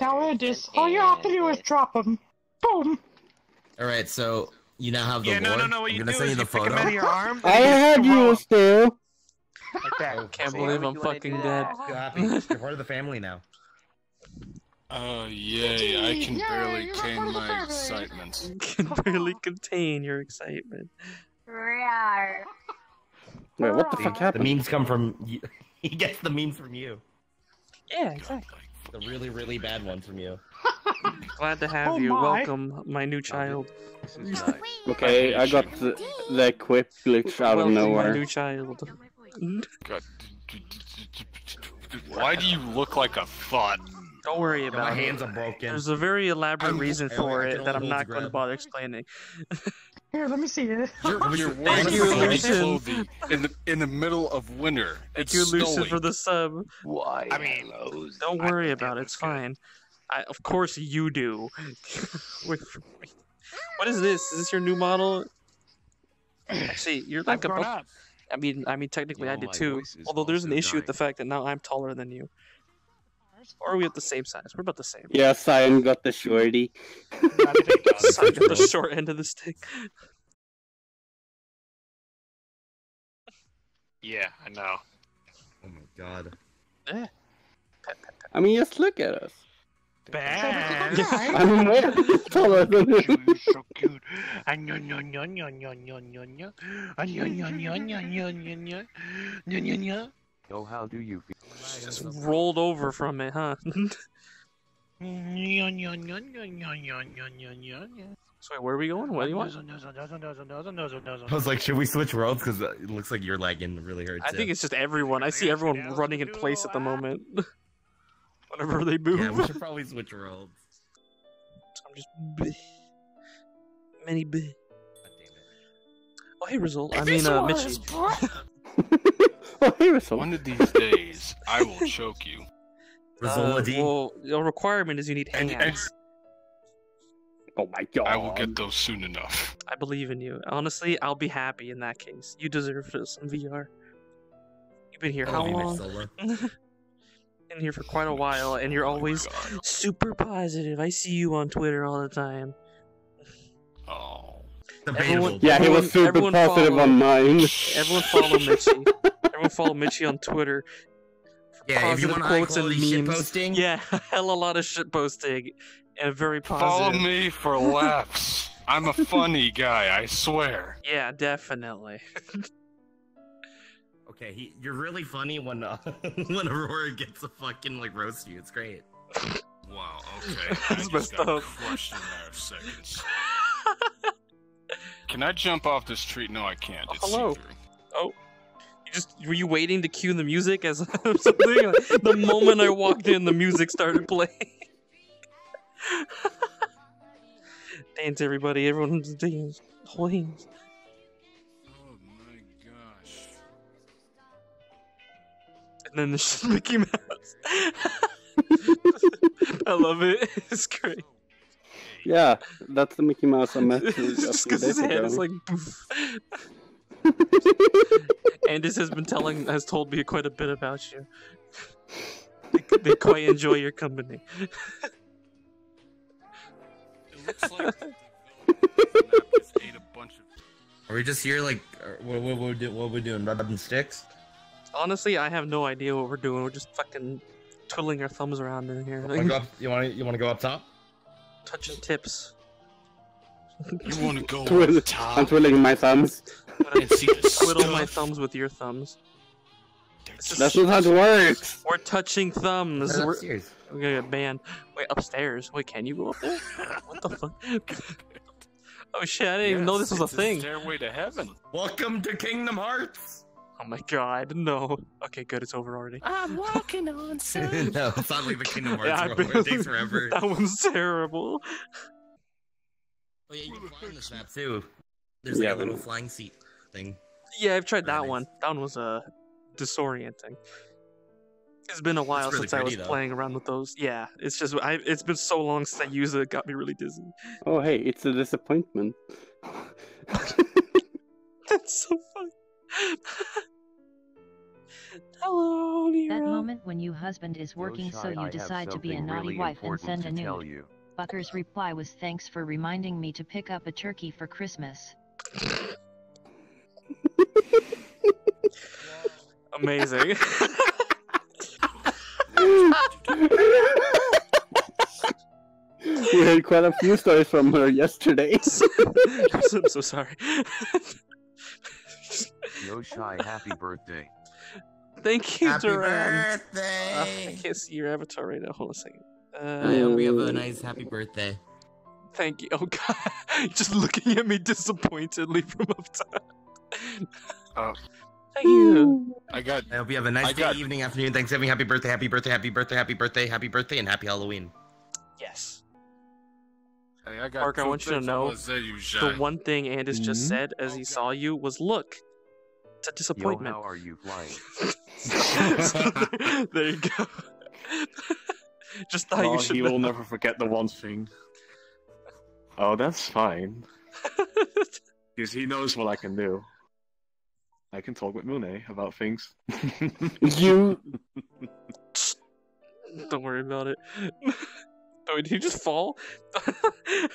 Now it is. All you have to do is drop them. Boom. All right, so you now have the Yeah, no, lore. no, no. What I'm you gonna do send is you you the pick 'em photo. out of your arm. I and you had you still. like that. Can't See? believe I'm fucking dead. You're part of the family now. Oh yay! I can Yeah, barely contain part of the my family. excitement. can barely contain your excitement. Rawr. Wait, what the fuck happened? The happened? memes come from you. He gets the memes from you. Yeah, exactly. The really, really bad one from you. Glad to have Oh you. my. Welcome, my new child. This is nice. Okay, I got the, the equip glitch out of Welcome, my nowhere. new child. God. Why do you look like a thought? Don't worry My about it. hands are broken. There's a very elaborate I'm- reason I- I for it that I'm not going to bother explaining. Here, let me see it. You're, you're Thank wearing you, fully Lucian. clothing in the in the middle of winter. Thank It's you, Lucian, snowing. for the sub. Why? I mean, hellos? Don't worry I about it. it's It's fine. I, of course you do. Wait for me. What is this? Is this your new model? Actually, you're I've like a. grown up. I mean, I mean, technically, You I did too. Although there's an also issue with the fact that now I'm taller than you. Or are we at the same size? We're about the same. Yeah, Cyan got the shorty. So got the short end of the stick. Yeah, I know. Oh my god. Eh. I mean, just look at us. Bad. I'm way taller than. You're so cute. Oh, how do you feel? Just rolled over from it, huh? Sorry, where are we going? What do you want? I was like, should we switch worlds? Because it looks like you're lagging really hard. I think it's just everyone. I see everyone running in place at the moment. Whenever they move. Yeah, we should probably switch worlds. I'm just many. Oh, hey, result. I, I mean, uh, Mitch oh, here is. One of these days, I will choke you. Rizola Uh, well, the requirement is you need And, hands. and Oh my god. I will get those soon enough. I believe in you. Honestly, I'll be happy in that case. You deserve some VR. You've been here I how long? Rizola. Been here for quite a while, and you're Oh always super positive. I see you on Twitter all the time. Oh. Debatable. Yeah, he was super positive follow- on mine. Everyone follow Mitchie. Everyone follow Mitchie on Twitter. for Yeah, if you positive want quotes and quality shit memes. posting, Yeah, hell a lot of shit posting, and very positive. Follow me for laughs. I'm a funny guy, I swear. Yeah, definitely. Okay, he, you're really funny when uh, when Aurora gets a fucking like roast you. It's great. Wow, okay. I just got up. crushed in a matter of seconds. Can I jump off this tree? No, I can't. Oh, It's hello. see-through. You just were you waiting to cue the music as something? The moment I walked in, the music started playing. Dance, everybody! Everyone's dance. Hands. Oh my gosh. And then there's Mickey Mouse. I love it. It's great. Yeah, that's the Mickey Mouse I met just because his head ago. is like poof. Andis has been telling, has told me quite a bit about you. They, they quite enjoy your company. It looks like the villain just ate a bunch of Are we just here like uh, what what what, do, what we doing? Rubbing sticks? Honestly, I have no idea what we're doing. We're just fucking twiddling our thumbs around in here, Wanna up, you want to you want to go up top? touching tips. You want to go Twiddle- on I'm twiddling my thumbs. And see the Twiddle my thumbs with your thumbs. That's not how it works. We're touching thumbs. We're, Upstairs. we're gonna get banned. Wait, upstairs. Wait, can you go up there? What the fuck? Oh shit! I didn't even know this was a Yes, it's thing. Stairway to heaven. Welcome to Kingdom Hearts. Oh my god, no. Okay, good. It's over already. I'm walking on no, it's not like the Kingdom Hearts Yeah, I it takes forever. that one's terrible. Oh yeah, you can fly on this map too. There's like Yeah, a little flying seat thing. Yeah, I've tried that Nice. one. That one was uh, disorienting. It's been a while really since I was though. playing around with those. Yeah, it's just I. It's been so long since I used it. It got me really dizzy. Oh hey, it's a disappointment. That's so funny. Hello, That Nero. moment when you husband is working so Yoshai, I you have decide to be a naughty really wife and send a to nude. you. Bucker's reply was thanks for reminding me to pick up a turkey for Christmas. Amazing. We heard quite a few stories from her yesterday. I'm so, I'm so sorry. Yoshai, happy birthday. Thank you, Happy Duran. Uh, I birthday! can't see your avatar right now. Hold on a second. I Uh, hope you have a nice happy birthday. thank you. Oh god, just looking at me disappointedly from up top. Oh. Thank you. I got I hope you have a nice I day, got- evening, afternoon, Thanksgiving, happy birthday, happy birthday, happy birthday, happy birthday, happy birthday, and happy Halloween. Yes. Hey, I got Mark, I want you to know wanna say to you, The one thing Andis just Mhm. said as he saw you was, "Look, it's a Yo, disappointment." how are you flying? So there, there you go. just thought Well, you should. he know. will never forget the one thing. Oh, that's fine. Because he knows what I can do. I can talk with Mune about things. you Don't worry about it. Oh, did he just fall? I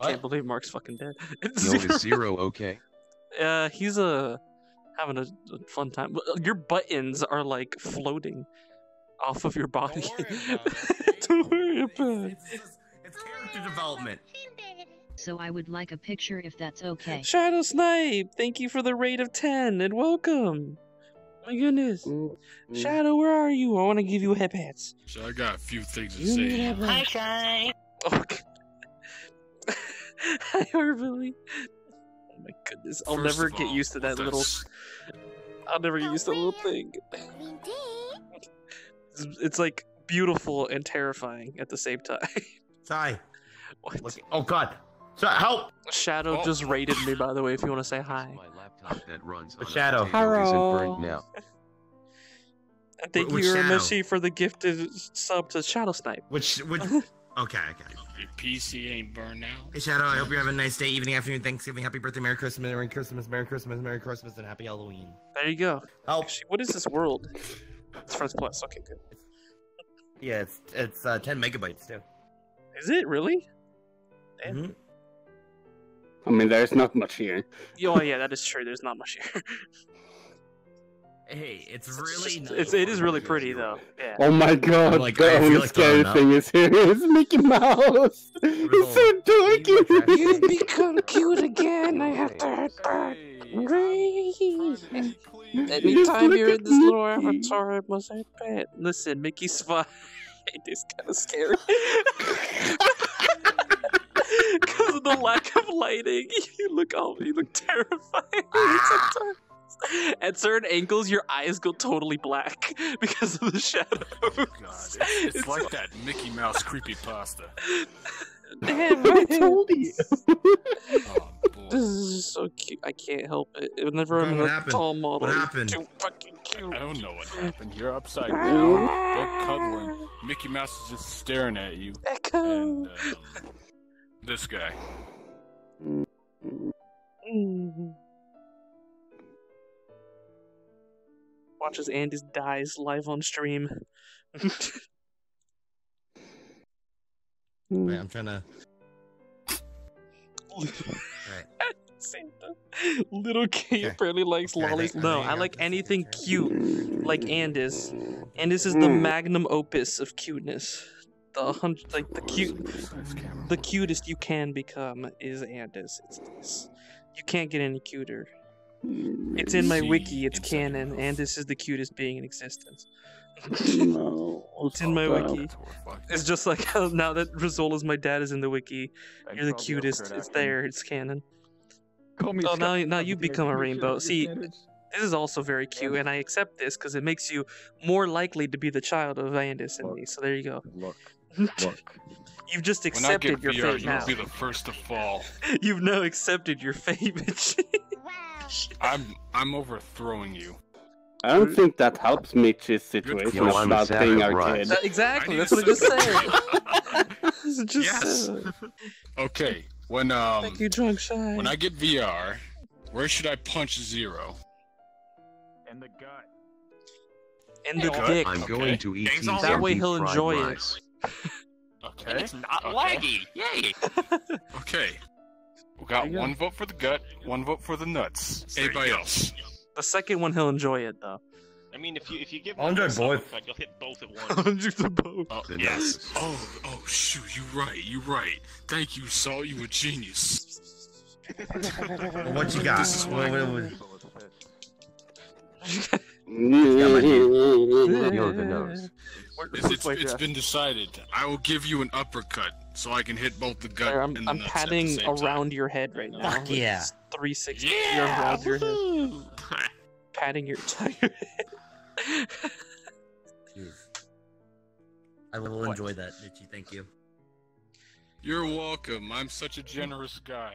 can't believe Mark's fucking dead. It's Yo, zero. is Zero okay? Uh, he's uh having a, a fun time. Uh, Your buttons are like floating off of your body. Don't worry about it. It's, it's, it's character development. So I would like a picture if that's okay. Shadow Snipe, thank you for the rate of ten and welcome. My goodness, mm. Shadow, where are you? I want to give you hip hats. So I got a few things to Give say. hip hats. Shy. Oh, g- Hi, Harbilly. Oh my goodness, I'll First never get all, used to that with little. I'll never get used to that little thing. It's, it's like beautiful and terrifying at the same time. Sai, What? look. Oh God, Sai, help! Shadow Oh. just rated me, by the way. If you want to say hi. My laptop that runs on Shadow. potato isn't Hello. burnt now. And thank you, Shadow? For the gifted sub to Shadow Snipe. Which, which? Okay, okay. Your PC ain't burned out. Hey Shadow, I hope you have a nice day, evening, afternoon, Thanksgiving, happy birthday, Merry Christmas, Merry Christmas, Merry Christmas, Merry Christmas, and Happy Halloween. There you go. Help! Actually, what is this world? It's Friends Plus. Okay, good. Yeah, it's it's uh, 10 megabytes too. Is it really? Damn. Mhm. I mean, there's not much here. Oh yeah, that is true. There's not much here. Hey, it's It's really just- nice. it's, it is really pretty though. Yeah. Oh my god, like, the I only like scary throwing up. thing is here is Mickey Mouse! He's so dorky! You've become cute again. I have to hurt that. Anytime you're in this little avatar, I must hurt that. Listen, Mickey's fine. It is kind of scary. Because of the lack of lighting, you look all you look terrifying sometimes. At certain angles, your eyes go totally black because of the shadows. God, it's, it's like that Mickey Mouse creepy pasta. Damn, I told you! Oh, This is so cute. I can't help it. Whenever I'm What in a happened? tall model, What it's happened? too fucking cute. I don't know what happened. You're upside down. They're cuddling. Mickey Mouse is just staring at you. Echo. And uh, this guy. Mm. Watches Andy's dies live on stream. Wait, I'm trying to. Right. Little K Okay. apparently likes Okay, lollies. No, I I like anything cute, like Andis. Andis is the Mm. magnum opus of cuteness. The hundred, like the cute, the cutest you can become is Andis. It's this. You can't get any cuter. It's in my wiki. It's canon. Andis is the cutest being in existence. No, It's in my stop. wiki. It's just like how now that Rizola's my dad is in the wiki. You're the cutest. It's there. It's canon. Call Oh, now now you become a rainbow. See, this is also very cute, and I accept this because it makes you more likely to be the child of Andis and me. So there you go. Look, look. You've just When I get accepted your VR, fate you'll now. be the first to fall. You've now accepted your fate, bitch. I'm I'm overthrowing you. I don't think that helps Mitch's situation Yo, I'm a about being our Savage kid. Exactly. That's what I just to- said. Just Yes. uh, Okay, when um Thank you, drunk shy. when I get VR, where should I punch zero? In the gut. And the Good. dick. I'm going to eat Gang's some all- That way he'll fried enjoy it. rice. Okay. It's not Okay. laggy. Yay. Okay. We got one vote for the gut, one vote for the nuts. Anybody else? The second one he'll enjoy it though. I mean, if you if you give I'll enjoy both. uppercut, you'll hit both at once. Just a boat. Oh, The yes. nuts. Oh, oh, shoot, You're right, You're right. Thank you, Saul. You're a genius. What you got? This is What- why- what- what- Yo, the. It's, it's, it's been decided. I will give you an uppercut so I can hit both the gut Sorry, I'm, and the I'm nuts patting at the same time. around your head right now. Fuck yeah. It's 360 Yeah! around your head. Patting your entire head. Jeez. I will enjoy that, Richie. Thank you. You're welcome. I'm such a generous guy.